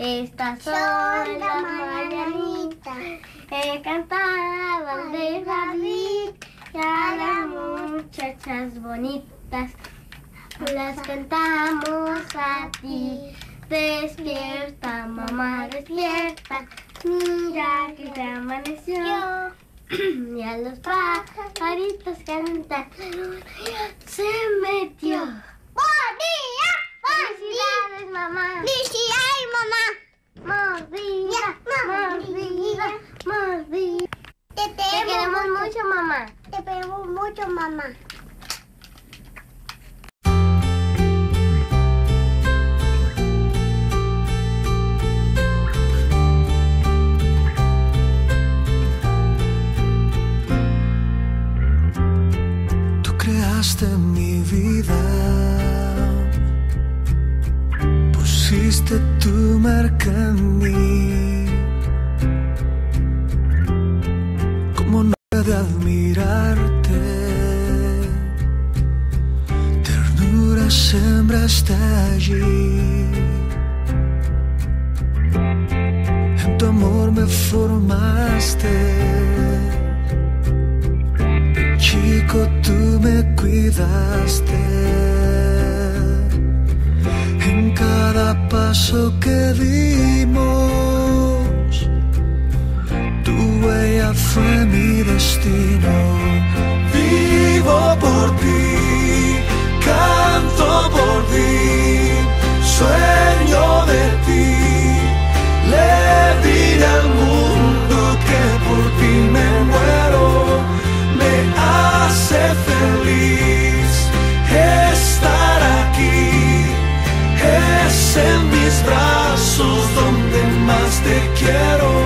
Estas son las mañanitas que cantaban de David y a las muchachas bonitas las cantamos a ti. Despierta, mamá, despierta. Mira que ya amaneció. Y a los pajaritos cantan. Se metió. ¡Buen día! ¡Felicidades, mamá! ¡Felicidades, mamá! ¡Mordida! ¡Mordida! ¡Mordida! Te Te queremos mucho, mamá. Te queremos mucho, mamá. Tú creaste mi vida, pusiste tu marca en mí. Como no de admirarte, En tu amor me formaste. Chico, tú me cuidaste en cada paso que dimos. Tu huella fue mi destino. te quiero.